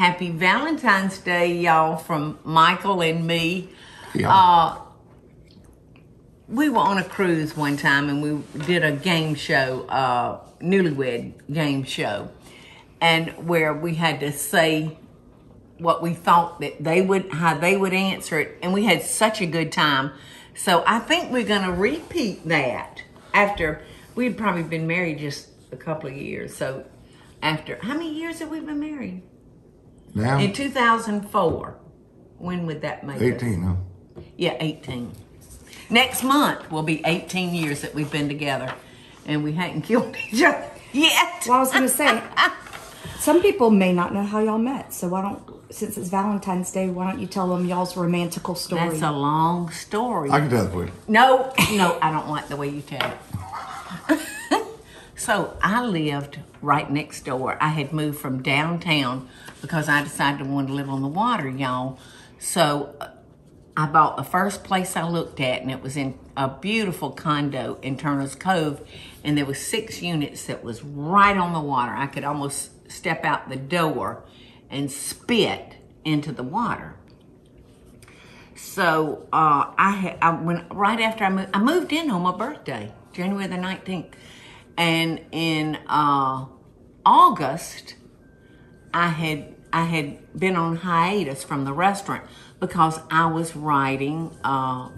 Happy Valentine's Day, y'all, from Michael and me. Yeah. Uh, we were on a cruise one time and we did a game show, uh, newlywed game show, and where we had to say what we thought that they would, how they would answer it, and we had such a good time. So I think we're gonna repeat that after we'd probably been married just a couple of years. So after how many years have we been married? Now In 2004. When would that make us? 18, huh? Yeah, 18. Next month will be 18 years that we've been together and we hadn't killed each other yet. Well, I was going to say, some people may not know how y'all met. So why don't, since it's Valentine's Day, why don't you tell them y'all's romantical story? That's a long story. I can tell it for you. No, no, I don't like the way you tell it. so I lived right next door. I had moved from downtown because I decided I want to live on the water, y'all. So I bought the first place I looked at, and it was in a beautiful condo in Turner's Cove, and there was six units that was right on the water. I could almost step out the door and spit into the water. So uh, I had I went right after I moved. I moved in on my birthday, January the nineteenth, and in uh, August, I had I had been on hiatus from the restaurant because I was writing uh,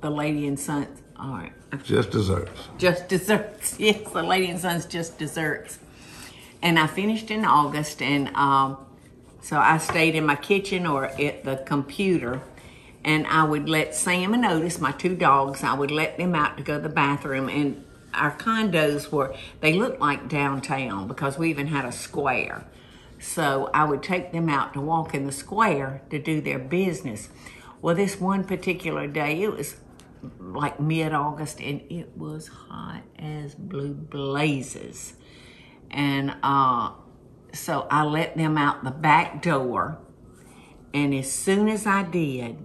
the Lady and Sons. All right, Just desserts. just desserts. Yes, the Lady and Sons just desserts. And I finished in August, and um, so I stayed in my kitchen or at the computer, and I would let Sam and Otis, my two dogs, I would let them out to go to the bathroom. And our condos were they looked like downtown because we even had a square. So I would take them out to walk in the square to do their business. Well, this one particular day, it was like mid August, and it was hot as blue blazes. And uh, so I let them out the back door, and as soon as I did,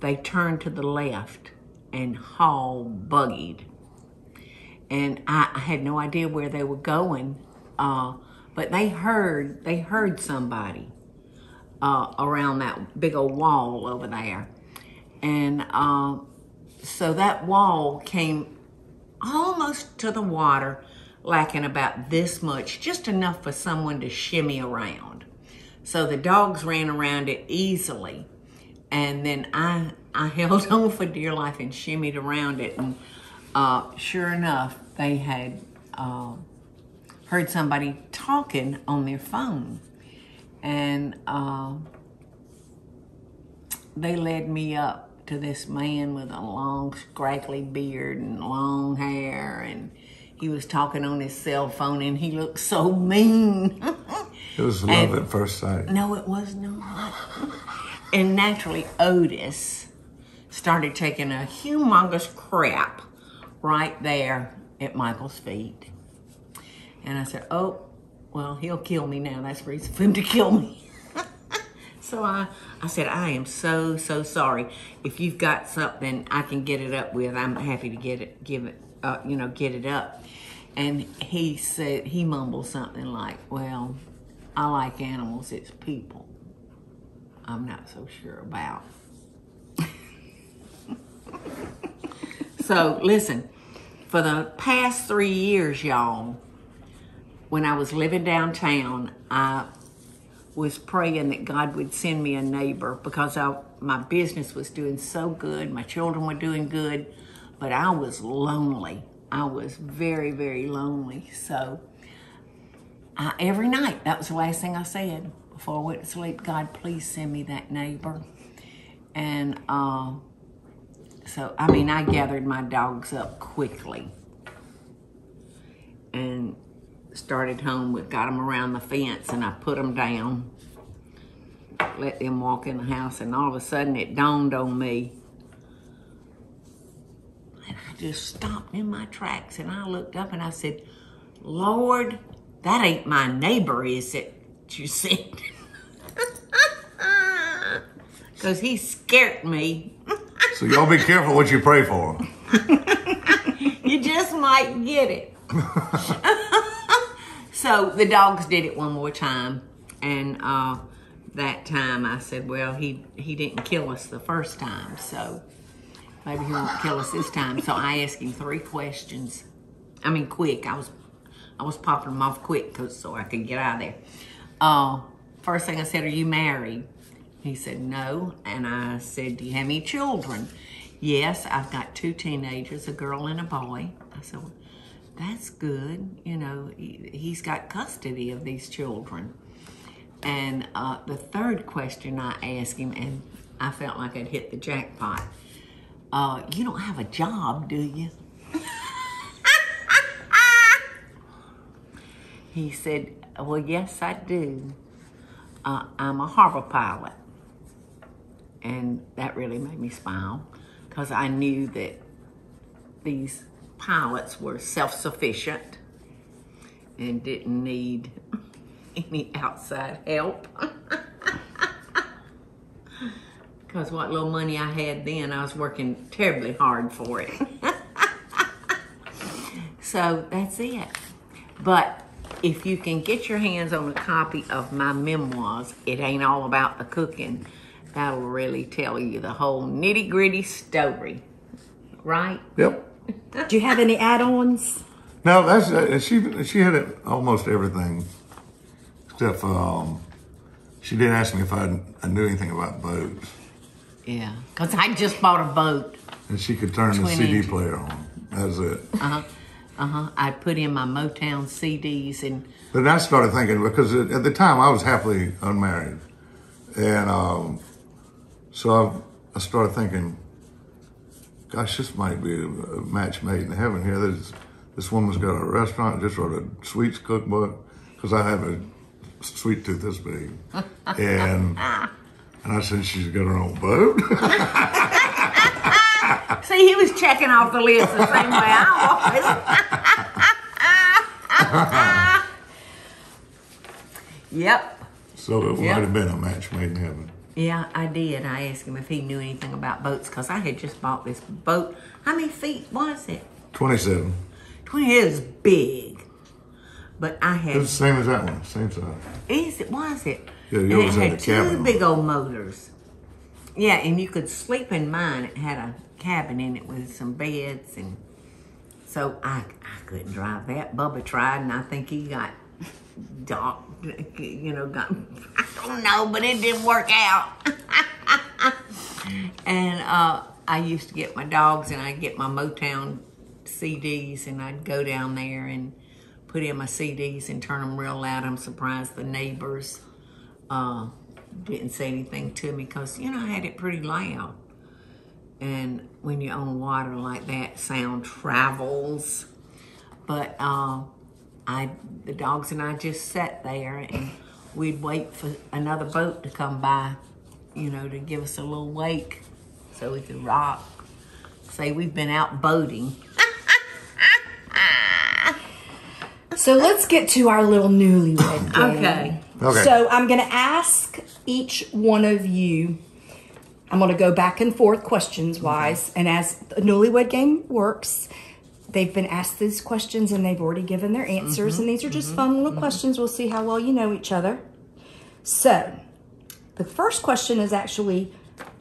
they turned to the left and haul buggied. And I, I had no idea where they were going, uh, but they heard they heard somebody uh, around that big old wall over there, and uh, so that wall came almost to the water, lacking about this much, just enough for someone to shimmy around. So the dogs ran around it easily, and then I I held on for dear life and shimmied around it, and uh, sure enough, they had uh, heard somebody talking on their phone, and. Uh, they led me up to this man with a long, scraggly beard and long hair, and he was talking on his cell phone, and he looked so mean. It was love And- at first sight. no, it was not. and naturally, Otis started taking a humongous crap right there at Michael's feet. And I said, Oh, well, he'll kill me now. That's reason for him to kill me. So I, I said, I am so, so sorry. If you've got something I can get it up with, I'm happy to get it, give it, uh, you know, get it up. And he said, he mumbled something like, well, I like animals, it's people. I'm not so sure about. so listen, for the past three years, y'all, when I was living downtown, I was praying that God would send me a neighbor because I, my business was doing so good, my children were doing good, but I was lonely. I was very, very lonely. So I, every night, that was the last thing I said before I went to sleep. God, please send me that neighbor. And uh, so, I mean, I gathered my dogs up quickly and started home. We got them around the fence and I put them down, let them walk in the house, and all of a sudden it dawned on me. And I just stopped in my tracks and I looked up and I said, Lord, that ain't my neighbor, is it? You said. Because he scared me. So y'all be careful what you pray for. You just might get it. So the dogs did it one more time, and uh, that time I said, "Well, he he didn't kill us the first time, so maybe he won't kill us this time." So I asked him three questions. I mean, quick. I was I was popping them off quick so I could get out of there. Uh, first thing I said, "Are you married?" He said, "No," and I said, "Do you have any children?" Yes, I've got two teenagers, a girl and a boy. I said, well, that's good. You know, he, he's got custody of these children. And uh, the third question I asked him, and I felt like I'd hit the jackpot. Uh, you don't have a job, do you? he said, Well, yes, I do. Uh, I'm a harbor pilot. And that really made me smile because I knew that these pilots were self sufficient and didn't need any outside help. Because what little money I had then, I was working terribly hard for it. so that's it. But if you can get your hands on a copy of my memoirs, It Ain't All About the Cooking, that'll really tell you the whole nitty gritty story. Right? Yep. Do you have any add-ons? No, that's uh, she. She had it, almost everything, except for um, she did ask me if I, I knew anything about boats, Yeah. Because I just bought a boat. and she could turn the CD player on. That's it. Uh huh. Uh huh. I put in my Motown CDs and But I started thinking because at at the time I was happily unmarried, and um, so I, I started thinking, "Gosh, this might be a, match made in heaven here." This this woman's got a restaurant, just wrote a sweets cookbook because I have a sweet tooth this big, and and I said she's got her own boat. see, he was checking off the list the same way I was. yep. so it Yeah. might have been a match made in heaven. Yeah, I did. I asked him if he knew anything about boats because I had just bought this boat. How many feet was it? Twenty-seven. 20 is big. But I had, the same as that one, same size. is it, was it? Yeah, and it had had two cabin. big old motors. Yeah, and you could sleep in mine. It had a cabin in it with some beds and so I, I couldn't drive that. Bubba tried and I think he got dog, you know, got, I don't know, but it didn't work out. and uh, I used to get my dogs and I'd get my Motown CDs and I'd go down there and put in my CDs and turn them real loud. I'm surprised the neighbors uh, didn't say anything to me because, you know, I had it pretty loud. And when you're on water like that, sound travels. But uh, I, the dogs and I just sat there and we'd wait for another boat to come by, you know, to give us a little wake so we could rock. Say we've been out boating. So let's get to our little newlywed game. Okay. Okay. So I'm going to ask each one of you. I'm going to go back and forth questions wise, mm-hmm. and as the newlywed game works, they've been asked these questions and they've already given their answers, and these are just fun little questions. We'll see how well you know each other. So, the first question is actually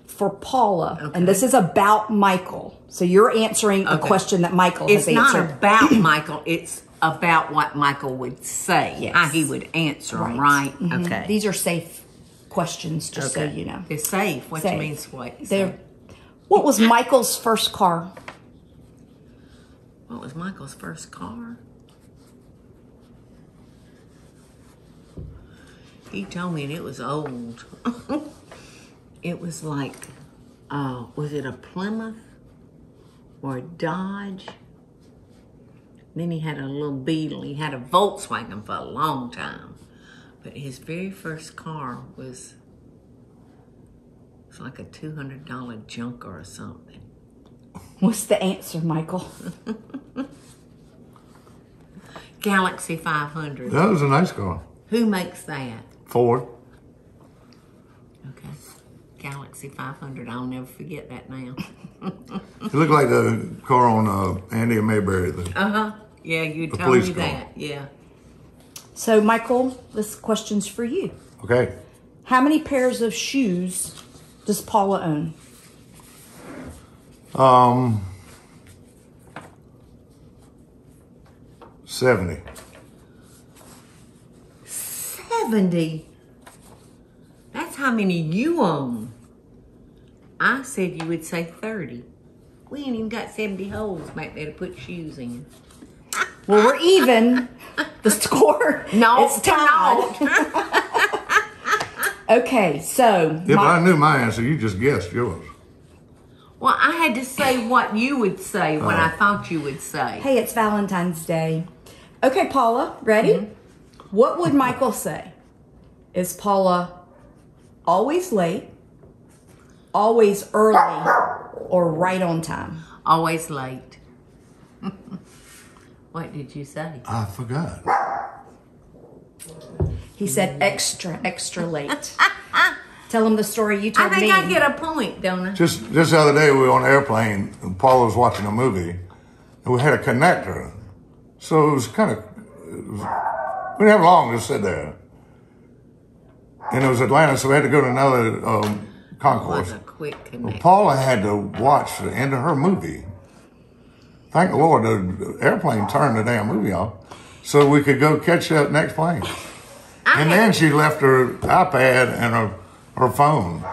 for Paula, and this is about Michael. So you're answering a question that Michael It's has not answered. about Michael, it's about what Michael would say, Yes. how he would answer, Right. right? Mhm. Okay. These are safe questions, just so you know. They're safe. What Safe. you mean, what? They're, what was Michael's first car? What was Michael's first car? He told me it was old. it was like, uh, was it a Plymouth or a Dodge? Then he had a little Beetle. He had a Volkswagen for a long time. But his very first car was, was like a $200 junker or something. What's the answer, Michael? Galaxie 500. That was a nice car. Who makes that? Ford. Okay. Galaxie 500. I'll never forget that now. It looked like the car on uh, Andy and Mayberry. Uh huh. Yeah, you The told me car. that. Yeah. So, Michael, this question's for you. Okay. How many pairs of shoes does Paula own? Um, 70. 70. That's how many you own. I said you would say 30. We ain't even got 70 holes back there to put shoes in. Well, we're even. The score. No, it's tied. Okay, so If my- I knew my answer. You just guessed yours. Well, I had to say what you would say what I thought you would say. hey, it's Valentine's Day. Okay, Paula, ready? Mm-hmm. What would Michael say? Is Paula always late, always early, or right on time? Always late. what did you say? I forgot. He said extra, extra late. Tell them the story you told me. I think me. I get a point, don't I? Just just the other day, we were on an airplane, and Paula was watching a movie, and we had a connector. So it was kind of, was, we didn't have long to sit there. And it was Atlanta, so we had to go to another um, concourse. Was a quick connect. Paula had to watch the end of her movie. Thank the Lord, the airplane turned the damn movie off so we could go catch that next plane. And then she left her iPad and her, her phone.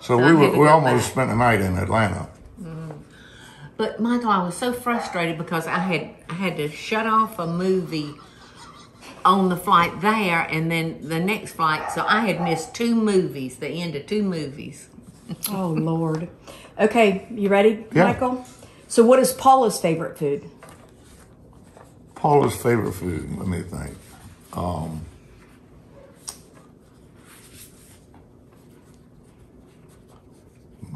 So we were, we almost back. spent the night in Atlanta. But Michael, I was so frustrated because I had I had to shut off a movie on the flight there, and then the next flight. So I had missed two movies, the end of two movies. Oh Lord. Okay, you ready, Yeah. Michael? So, what is Paula's favorite food? Paula's favorite food, let me think. Um,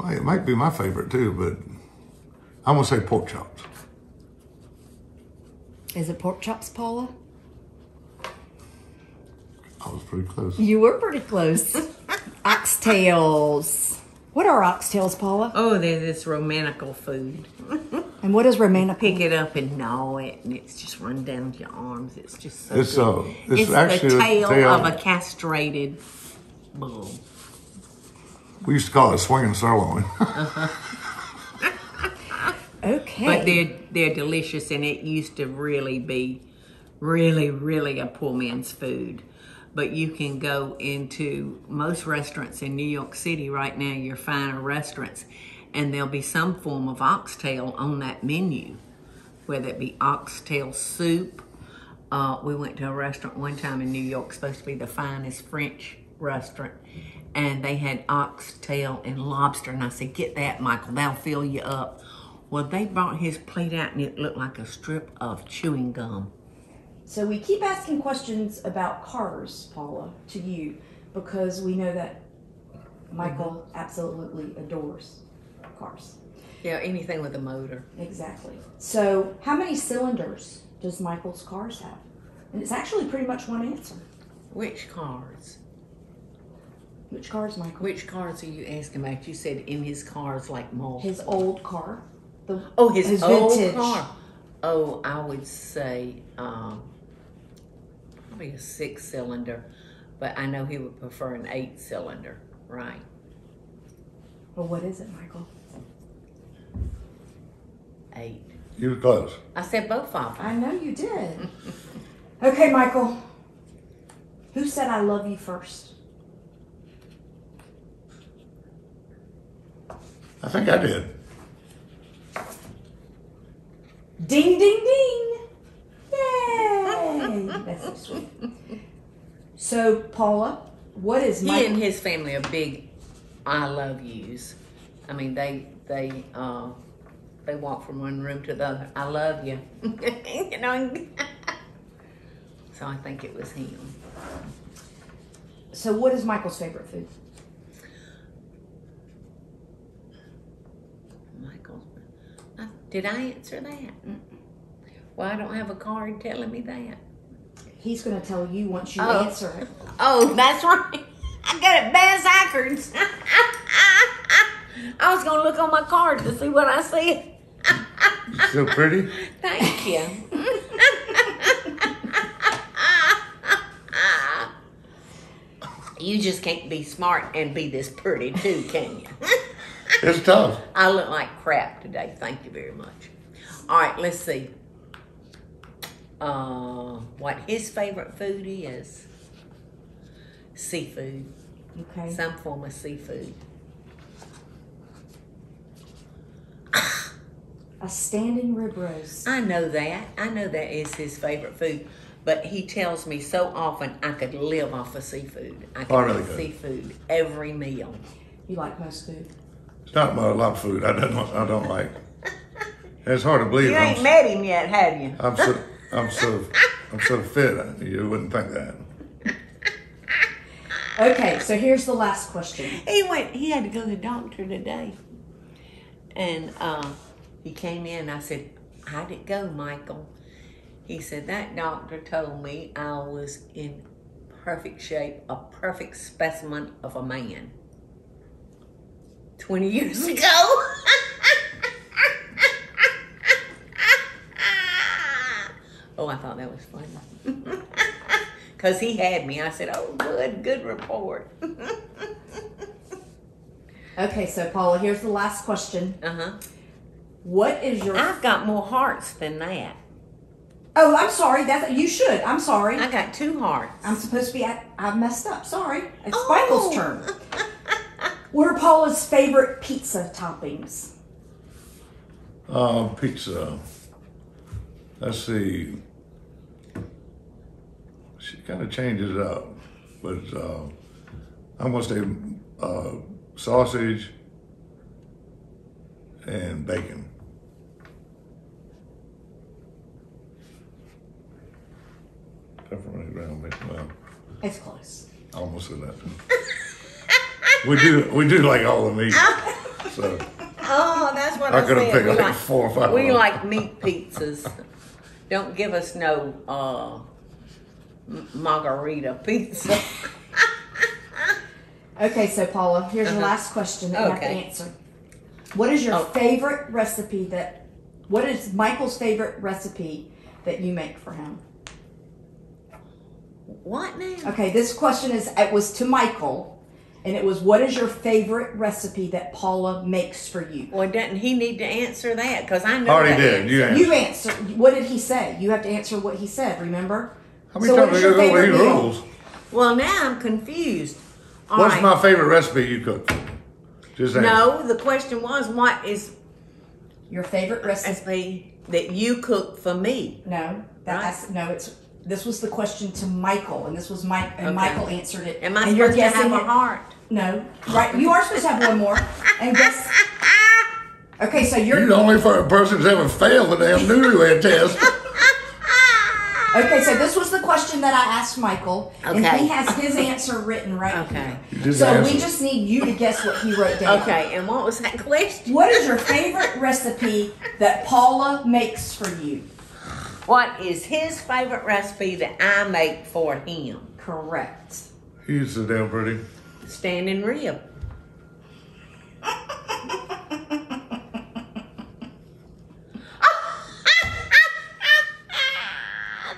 it might be my favorite too, but I'm gonna say pork chops. Is it pork chops, Paula? I was pretty close. You were pretty close. oxtails. What are oxtails, Paula? Oh, they're this romantical food. And what is Romana Pick it up and gnaw it, and it's just run down your arms. It's just so It's, good. uh, it's it's actually the the tail, tail- of a castrated bull. We used to call it swinging sirloin. Okay. But they're they're delicious, and it used to really be, really, really a poor man's food. But you can go into most restaurants in New York City right now, your finer restaurants, and there'll be some form of oxtail on that menu, whether it be oxtail soup. Uh, we went to a restaurant one time in New York, supposed to be the finest French restaurant, and they had oxtail and lobster. And I said, Get that, Michael, that'll fill you up. Well, they brought his plate out, and it looked like a strip of chewing gum. So we keep asking questions about cars, Paula, to you, because we know that Michael mm-hmm. absolutely adores cars. Yeah, anything with a motor. Exactly. So how many cylinders does Michael's cars have? And it's actually pretty much one answer. Which cars? Which cars, Michael? Which cars are you asking about? You said in his cars like more. His old car. The, oh, his, his old vintage. car. Oh, I would say um, probably a six cylinder, but I know he would prefer an eight cylinder, right? Well, what is it, Michael? Eight. you were close. I said both of them. I know you did. okay, Michael. Who said I love you first? I think I did. Ding, ding, ding! Yay! That's so sweet. So, Paula, what is He Michael? and his family are big I love yous. I mean, they they uh, they walk from one room to the other. I love you. you know. so I think it was him. So, what is Michael's favorite food? Did I answer that? Well, I don't have a card telling me that. He's going to tell you once you oh. answer it. Oh, that's right. I got it, Bass Ackers. I was going to look on my card to see what I said. so pretty. Thank you. you just can't be smart and be this pretty too, can you? It's tough. I look like crap today. Thank you very much. All right, let's see. Uh, what his favorite food is? Seafood. Okay. Some form of seafood. A standing rib roast. I know that. I know that is his favorite food. But he tells me so often I could live off of seafood. I could Oh, really eat good. seafood every meal. You like most food. It's not my, a lot of food I don't I don't like. It's hard to believe. You I'm, ain't met him yet, have you? I'm so I'm so I'm so fit. You wouldn't think that. Okay, so here's the last question. He went. He had to go to the doctor today, and uh, he came in. I said, "How'd it go, Michael?" He said that doctor told me I was in perfect shape, a perfect specimen of a man. Twenty years ago. oh, I thought that was funny. Cause he had me. I said, "Oh, good, good report." Okay, so Paula, here's the last question. Uh huh. What is your I've got more hearts than that. Oh, I'm sorry. That you should. I'm sorry. I got two hearts. I'm supposed to be at I messed up. Sorry. It's Oh. Michael's turn. What are Paula's favorite pizza toppings? Uh, pizza. Let's see. She kind of changes it up, but uh, I'm gonna say uh, sausage and bacon. Pepperoni ground bacon. Well, It's close. I almost said that. we do we do like all the meat, so Oh, that's what I I, could have picked We like four or five. We of them. like meat pizzas. Don't give us no uh, margherita pizza. Okay, so Paula, here's your Uh-huh. last question that you have to Okay. answer. What is your Oh. favorite recipe that what is Michael's favorite recipe that you make for him? what now? Okay, this question is it was to Michael and it was what is your favorite recipe that Paula makes for you? Well, doesn't he need to answer that? Because I know Already that did. answer. You answered. You answer. What did he say? You have to answer what he said. Remember? How many So times is we your gotta go over favorite rules? Well, now I'm confused. All What's right. my favorite recipe you cook? Just answer. No, the question was, what is Your favorite recipe? recipe that you cook for me? No, that Right. no. It's this was the question to Michael, and this was Mike, and Okay. Michael answered it. Am I and you're supposed to have guessing a it- heart? No, right? You are supposed to have one more. And guess. Okay, so you're You're the only person that's ever failed the damn newlywed test. okay. So this was the question that I asked Michael, and he has his answer written right Okay. here. You So answered. we just need you to guess what he wrote down. Okay, and what was that question? What is your favorite recipe that Paula makes for you? What is his favorite recipe that I make for him? Correct. He's so damn pretty. Standing rib.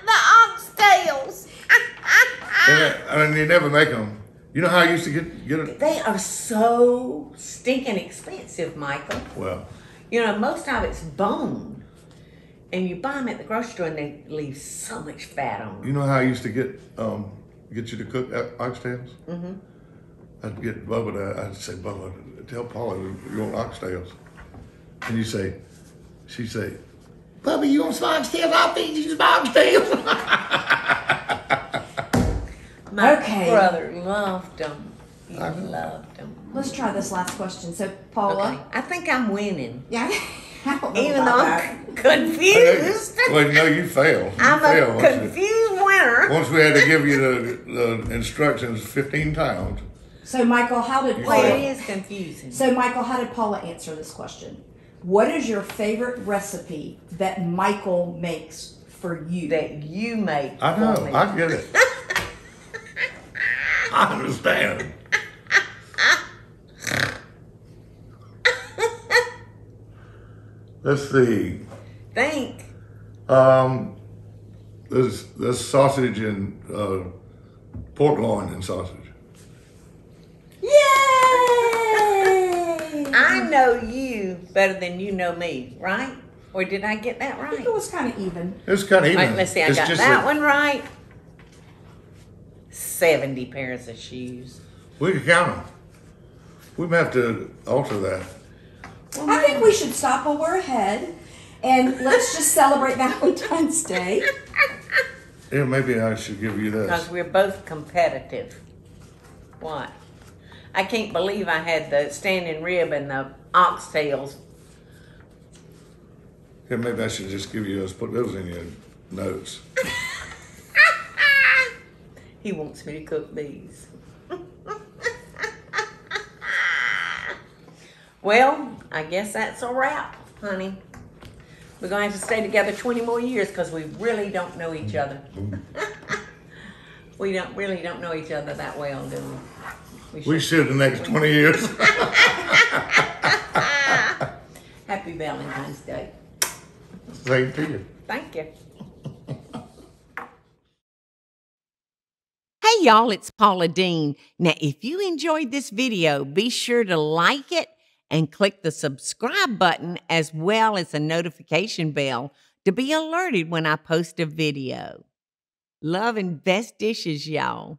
the oxtails. And, and you never make them. You know how I used to get get it? They are so stinking expensive, Michael. Well, You know, most of it's bone. And you buy them at the grocery store and they leave so much fat on them. you know how I used to get um get you to cook uh, oxtails? Mm-hmm. I'd get Bubba to, I'd say, Bubba, tell Paula you want oxtails. And you say, she'd say, Bubba, you want some oxtails? I'll feed you some oxtails. My Okay. brother loved them. He I loved them. Let's try this last question. So Paula, Okay. I think I'm winning. yeah, I don't know Even about though. I'm confused. well, no, you failed. You I'm failed a once you- confused winner. Once we had to give you the, the instructions 15 times. So Michael, how did Well, Paula? it is confusing. So Michael, how did Paula answer this question? What is your favorite recipe that Michael makes for you? that you make I know, for me. I get it. I understand. Let's see. Think. Um, there's there's sausage and uh, pork loin and sausage. I mm-hmm. know you better than you know me, right? Or did I get that I right? think it was kind of even. It was kind of All even. right, let's see. I It's got just that one right. Seventy pairs of shoes. We can count them. We may have to alter that. I think we should stop while we're ahead and let's just celebrate Valentine's Day. Yeah, maybe I should give you this. Because we're both competitive. What? I can't believe I had the standing rib and the oxtails. Yeah, maybe I should just give you those. Put those in your notes. He wants me to cook these. well, I guess that's a wrap, honey. We're going to have to stay together 20 more years because we really don't know each other. Mm-hmm. we don't really don't know each other that well, do we? We should in the next twenty years. Happy Valentine's Day. Same to you. Thank you. Hey y'all, it's Paula Deen. Now, if you enjoyed this video, be sure to like it and click the subscribe button as well as the notification bell to be alerted when I post a video. Love and best dishes, y'all.